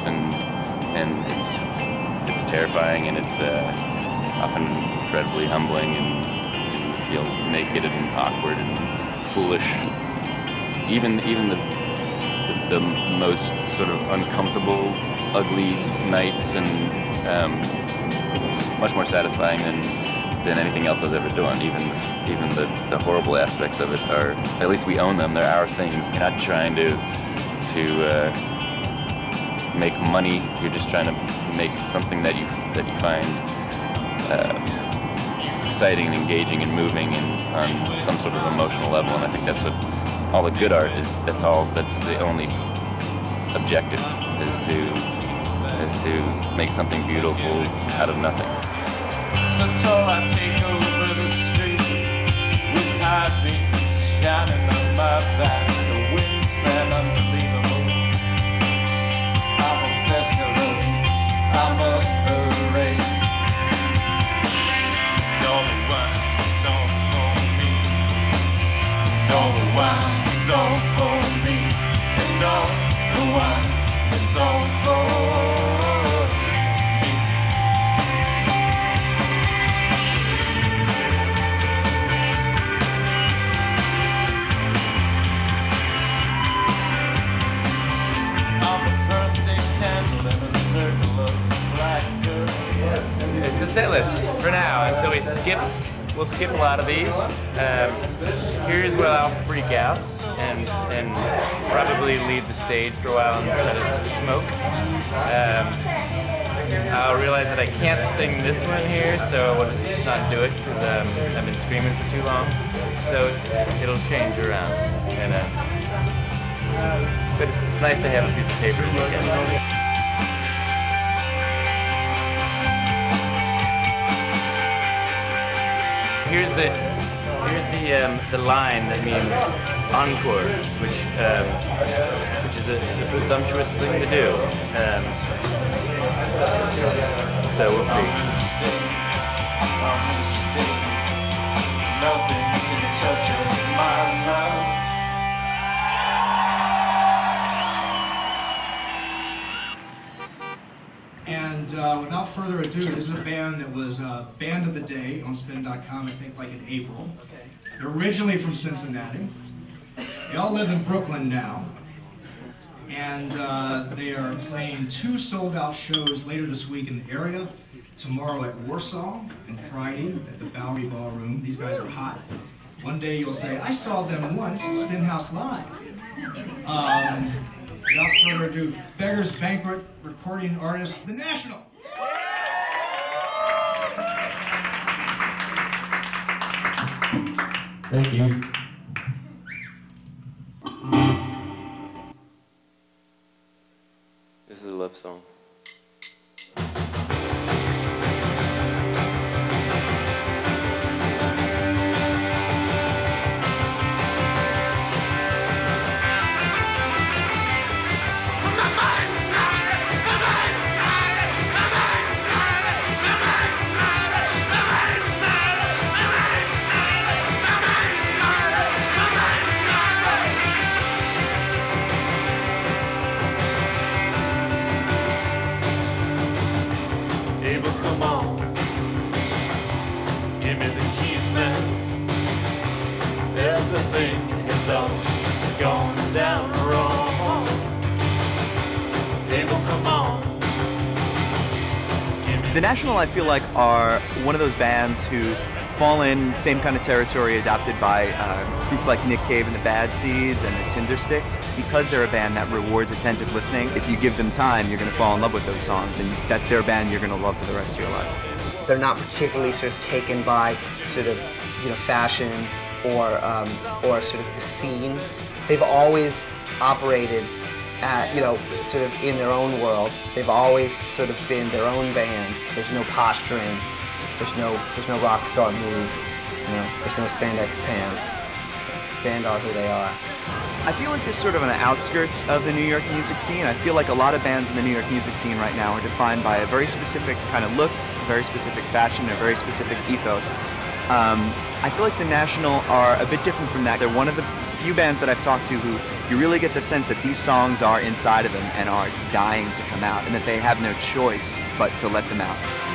place, and and it's it's terrifying, and it's uh, often incredibly humbling, and, and you feel naked and awkward and foolish. Even even the the, most sort of uncomfortable, ugly nights, and um, it's much more satisfying than than anything else I've ever done. Even even the, the horrible aspects of it are at least we own them. They're our things. You're not trying to to uh, make money. You're just trying to make something that you that you find uh, exciting and engaging and moving and on some sort of emotional level. And I think that's what all the good art is. That's all. That's the only objective is to is to make something beautiful out of nothing. So a birthday candle in a circle of black girls. It's the set list for now until we skip. We'll skip a lot of these. Um, here's where I'll freak out and and probably leave the stage for a while and try to smoke. Um, I'll realize that I can't sing this one here, so we'll just not do it because um, I've been screaming for too long. So it'll change around. And, uh, but it's, it's nice to have a piece of paper. Here's the here's the um, the line that means encore, which um, which is a, a presumptuous thing to do. Um, so we'll see. Nothing can touch us, my love. And uh, without further ado, this is a band that was uh, Band of the Day on Spin.com, I think like in April. They're originally from Cincinnati. They all live in Brooklyn now. And uh, they are playing two sold out shows later this week in the area. Tomorrow at Warsaw and Friday at the Bowery Ballroom. These guys are hot. One day you'll say, I saw them once at Spin House Live. Um, without further ado, Beggars Banquet recording artist, The National. Thank you. This is a love song. Abel, come on. Give me the keys, man. Everything has all gone down wrong. Abel, come on. The National, I feel like, are one of those bands who fall in same kind of territory adopted by uh, groups like Nick Cave and the Bad Seeds and the Tindersticks. Because they're a band that rewards attentive listening, if you give them time, you're going to fall in love with those songs, and that they're a band you're going to love for the rest of your life. they're not particularly sort of taken by sort of you know fashion or um, or sort of the scene. They've always operated at you know sort of in their own world. They've always sort of been their own band. There's no posturing. There's no there's no rock star moves. You know, there's no spandex pants. Band are who they are. I feel like they're sort of the outskirts of the New York music scene. I feel like a lot of bands in the New York music scene right now are defined by a very specific kind of look, a very specific fashion, a very specific ethos. Um, I feel like the National are a bit different from that. They're one of the few bands that I've talked to who you really get the sense that these songs are inside of them and are dying to come out, and that they have no choice but to let them out.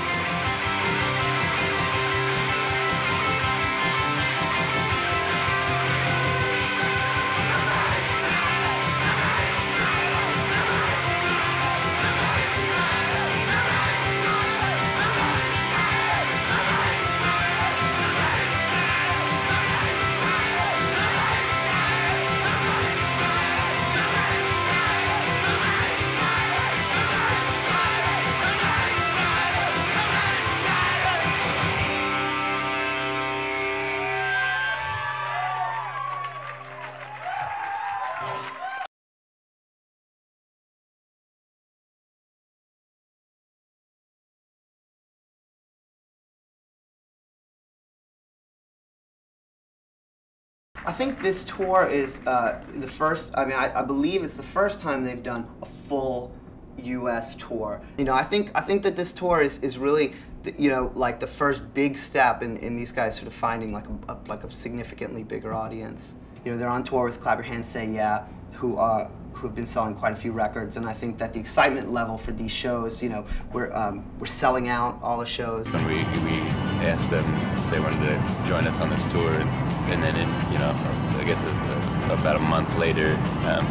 I think this tour is uh, the first, I mean, I, I, believe it's the first time they've done a full U.S. tour. You know, I think, I think that this tour is, is really, the, you know, like the first big step in, in these guys sort of finding like a, a, like a significantly bigger audience. You know, they're on tour with Clap Your Hands, Say Yeah, who uh, who've been selling quite a few records, and I think that the excitement level for these shows, you know, we're um, we're selling out all the shows. When we we asked them if they wanted to join us on this tour, and, and then in you know, I guess a, a, about a month later, um,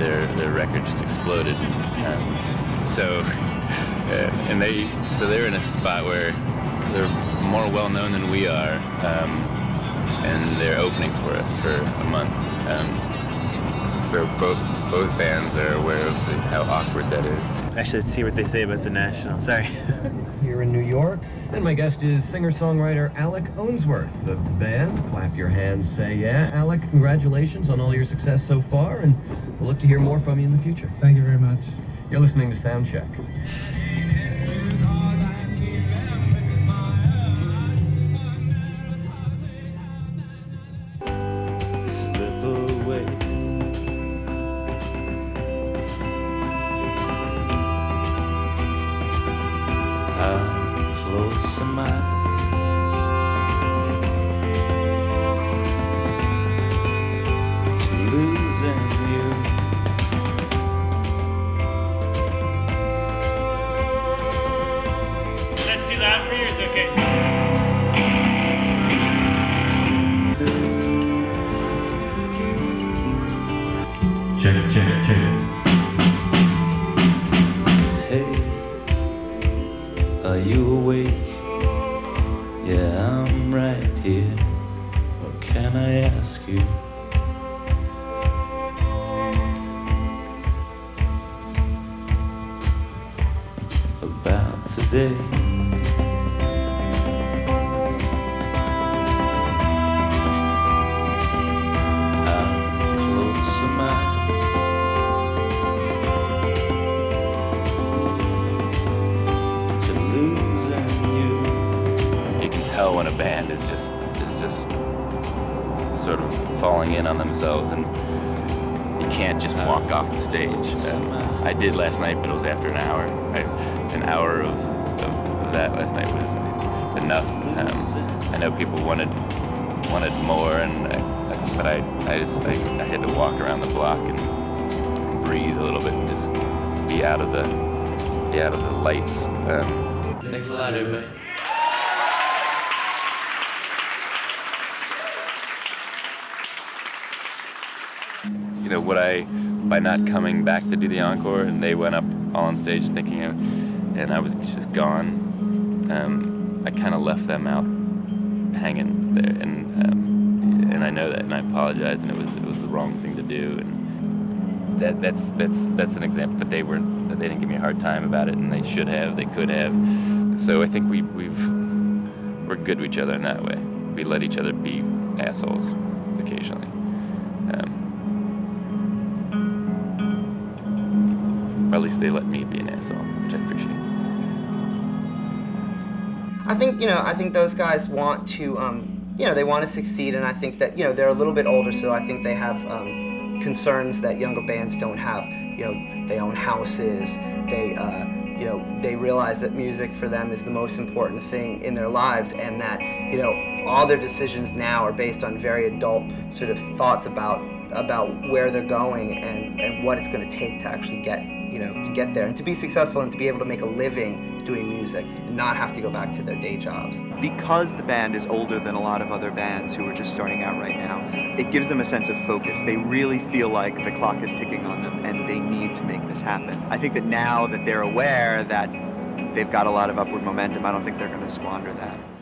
their their record just exploded. Um, so, uh, and they so they're in a spot where they're more well known than we are. Um, and they're opening for us for a month. Um, so both both bands are aware of how awkward that is. Actually, let's see what they say about the National. Sorry. Here in New York, and my guest is singer-songwriter Alec Ounsworth of the band Clap Your Hands, Say Yeah. Alec, congratulations on all your success so far, and we'll look to hear more from you in the future. Thank you very much. You're listening to Soundcheck. Close am eyes. Are you awake? Yeah, I'm right here. What can I ask you? About today. Did last night, but it was after an hour. I, an hour of, of, of, that last night was enough. Um, I know people wanted wanted more, and I, but I, I just I, I, had to walk around the block and breathe a little bit and just be out of the be out of the lights. Um, Thanks a lot, everybody. Know what I by not coming back to do the encore, and they went up all on stage thinking of, and I was just gone. Um, I kind of left them out hanging there, and um, and I know that, and I apologize, and it was it was the wrong thing to do, and that that's that's that's an example. But they were they didn't give me a hard time about it, and they should have, they could have. So I think we we've we're good to each other in that way. We let each other be assholes occasionally. Or at least they let me be an asshole, which I appreciate. I think you know. I think those guys want to, um, you know, they want to succeed, and I think that you know they're a little bit older, so I think they have um, concerns that younger bands don't have. You know, they own houses. They, uh, you know, they realize that music for them is the most important thing in their lives, and that you know all their decisions now are based on very adult sort of thoughts about about where they're going and, and what it's going to take to actually get you know to get there and to be successful and to be able to make a living doing music and not have to go back to their day jobs. Because the band is older than a lot of other bands who are just starting out right now, it gives them a sense of focus. They really feel like the clock is ticking on them and they need to make this happen. I think that now that they're aware that they've got a lot of upward momentum, I don't think they're going to squander that.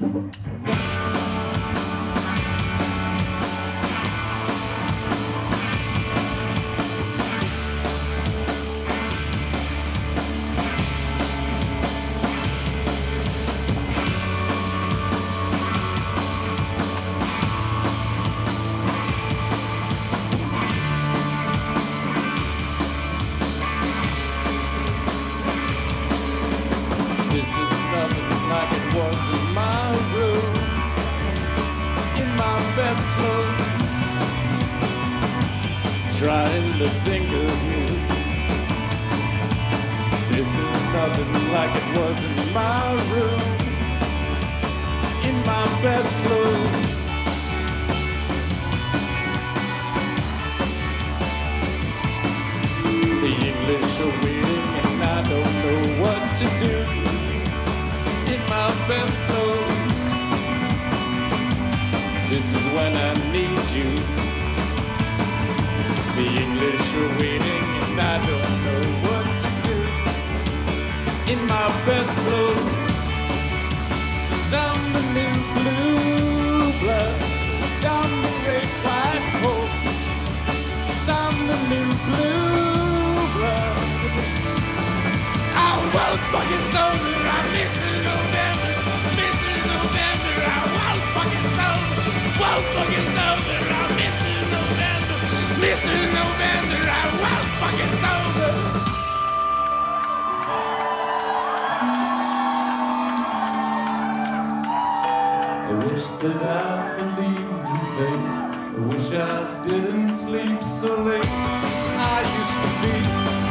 Mm-hmm. Best clothes. The English are waiting, and I don't know what to do in my best clothes. This is when I need you. The English are waiting, and I don't know what to do in my best clothes. I fucking sober. I wish that I believed in fate. I wish I didn't sleep so late. I used to be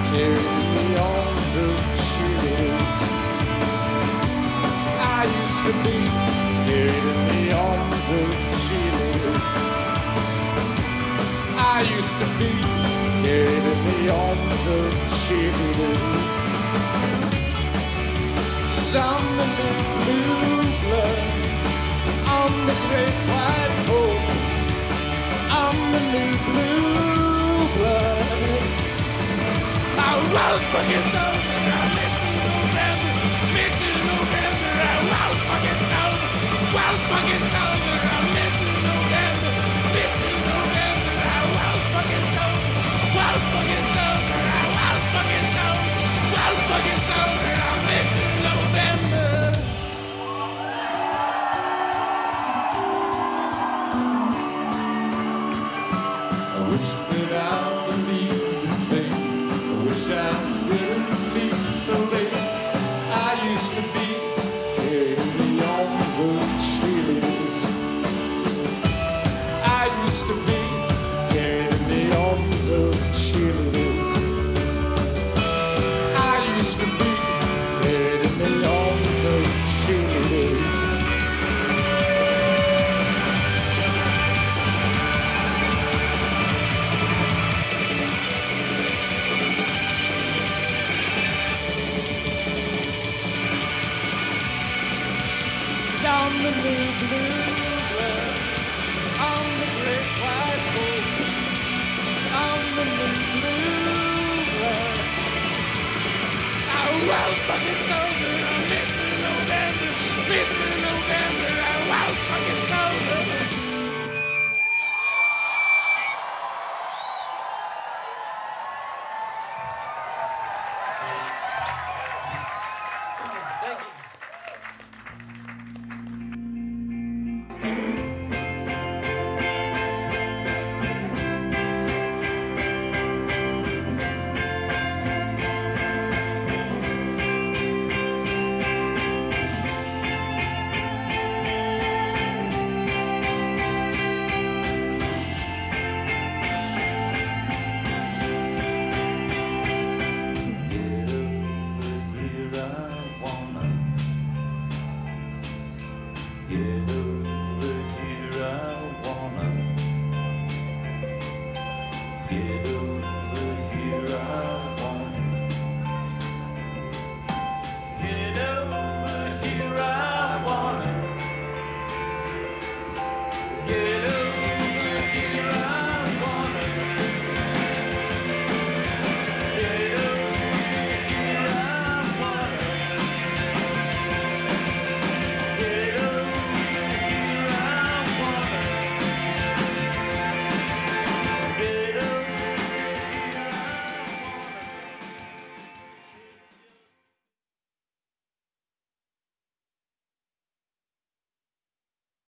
carried in the arms of cheerleaders. I used to be carried in the arms of. I used to be carried in the arms of cheerleaders. The new blue blood. I'm the great white hope. I'm the new blue blood. I was fucking sober.